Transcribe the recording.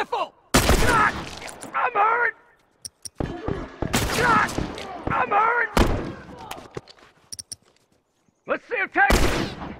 rifle! God! I'm hurt! God! I'm hurt! Let's see him take